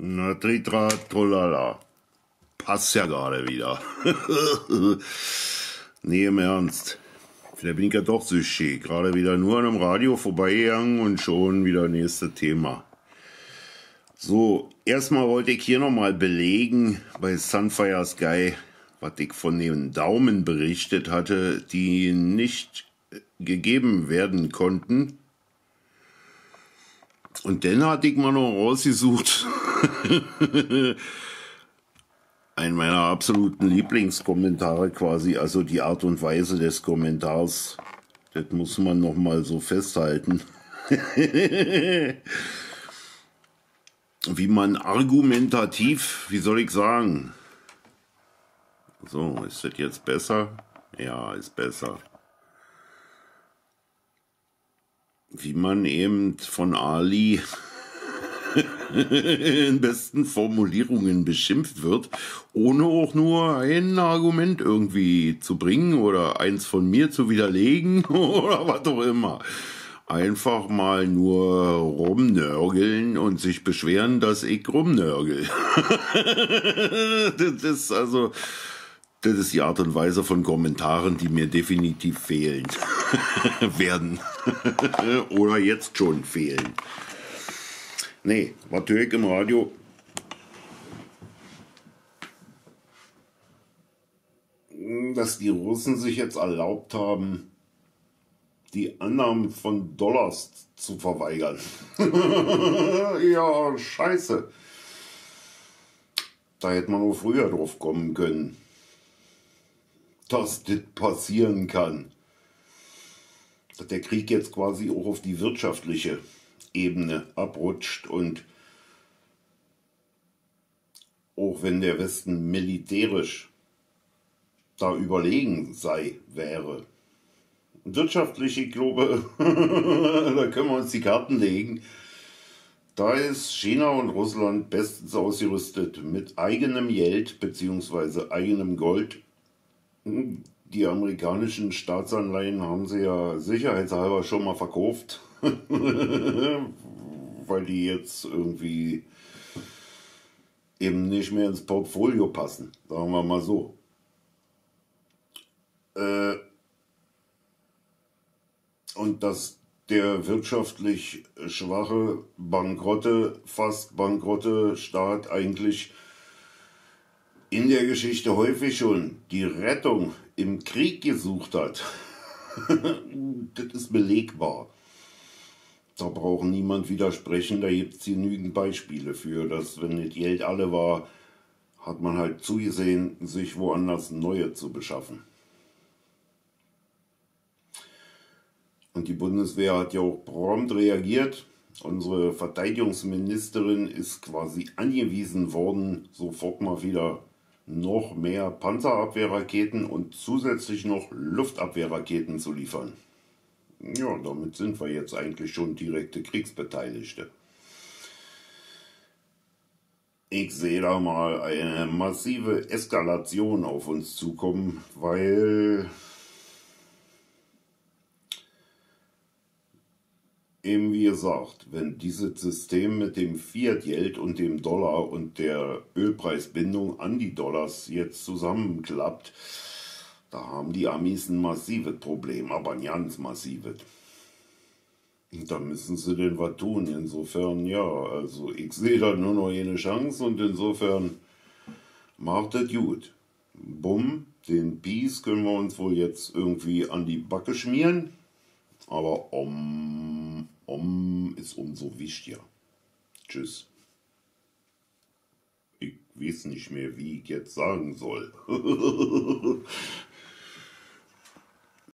Na, Tritra, trolala. Passt ja gerade wieder. nee, im Ernst. Vielleicht bin ich ja doch süchtig. Gerade wieder nur an einem Radio vorbeigegangen und schon wieder nächste Thema. So, erstmal wollte ich hier nochmal belegen bei Sunfire Sky, was ich von den Daumen berichtet hatte, die nicht gegeben werden konnten. Und dann hatte ich mal noch rausgesucht, ein meiner absoluten Lieblingskommentare quasi, also die Art und Weise des Kommentars, das muss man noch mal so festhalten. wie man argumentativ, wie soll ich sagen? So, ist das jetzt besser? Ja, ist besser. Wie man eben von Ali in besten Formulierungen beschimpft wird, ohne auch nur ein Argument irgendwie zu bringen oder eins von mir zu widerlegen oder was auch immer. Einfach mal nur rumnörgeln und sich beschweren, dass ich rumnörgel. das ist also, das ist die Art und Weise von Kommentaren, die mir definitiv fehlen werden. oder jetzt schon fehlen. Nee, was höre im Radio? Dass die Russen sich jetzt erlaubt haben, die Annahme von Dollars zu verweigern. ja, scheiße. Da hätte man nur früher drauf kommen können, dass das passieren kann. Dass der Krieg jetzt quasi auch auf die wirtschaftliche Ebene abrutscht und auch wenn der Westen militärisch da überlegen sei, wäre. Wirtschaftlich, ich glaube, da können wir uns die Karten legen. Da ist China und Russland bestens ausgerüstet mit eigenem Geld bzw. eigenem Gold. Die amerikanischen Staatsanleihen haben sie ja sicherheitshalber schon mal verkauft. weil die jetzt irgendwie eben nicht mehr ins Portfolio passen, sagen wir mal so. Äh, und dass der wirtschaftlich schwache, bankrotte, fast bankrotte Staat eigentlich in der Geschichte häufig schon die Rettung im Krieg gesucht hat. das ist belegbar. Da braucht niemand widersprechen, da gibt es genügend Beispiele für, dass wenn nicht Geld alle war, hat man halt zugesehen, sich woanders neue zu beschaffen. Und die Bundeswehr hat ja auch prompt reagiert. Unsere Verteidigungsministerin ist quasi angewiesen worden, sofort mal wieder noch mehr Panzerabwehrraketen und zusätzlich noch Luftabwehrraketen zu liefern. Ja, damit sind wir jetzt eigentlich schon direkte Kriegsbeteiligte. Ich sehe da mal eine massive Eskalation auf uns zukommen, weil eben wie gesagt, wenn dieses System mit dem Fiat-Geld und dem Dollar und der Ölpreisbindung an die Dollars jetzt zusammenklappt, da haben die Amis ein massives Problem, aber ein ganz massives. Und da müssen sie denn was tun. Insofern, ja, also ich sehe da nur noch eine Chance und insofern macht das gut. Bumm, den Peace können wir uns wohl jetzt irgendwie an die Backe schmieren. Aber Om, Om ist umso wichtiger. Tschüss. Ich weiß nicht mehr, wie ich jetzt sagen soll.